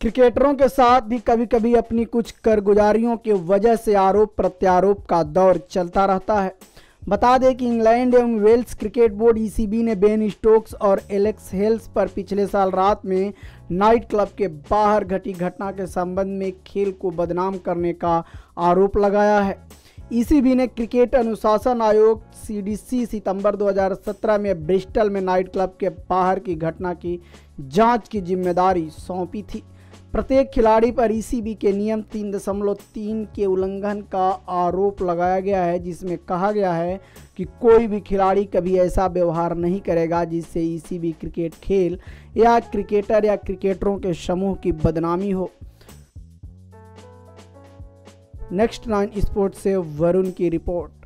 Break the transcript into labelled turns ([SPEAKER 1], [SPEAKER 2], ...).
[SPEAKER 1] क्रिकेटरों के साथ भी कभी कभी अपनी कुछ करगुजारियों की वजह से आरोप प्रत्यारोप का दौर चलता रहता है। बता दें कि इंग्लैंड एवं वेल्स क्रिकेट बोर्ड ईसीबी ने बेन स्टोक्स और एलेक्स हेल्स पर पिछले साल रात में नाइट क्लब के बाहर घटी घटना के संबंध में खेल को बदनाम करने का आरोप लगाया है। ईसीबी ने क्रिकेट अनुशासन आयोग सीडीसी सितंबर 2017 में ब्रिस्टल में नाइट क्लब के बाहर की घटना की जाँच की ज़िम्मेदारी सौंपी थी। प्रत्येक खिलाड़ी पर ईसीबी के नियम तीन दशमलव तीन के उल्लंघन का आरोप लगाया गया है, जिसमें कहा गया है कि कोई भी खिलाड़ी कभी ऐसा व्यवहार नहीं करेगा जिससे ईसीबी क्रिकेट खेल या क्रिकेटर या क्रिकेटरों के समूह की बदनामी हो। नेक्स्ट नाइन स्पोर्ट्स से वरुण की रिपोर्ट।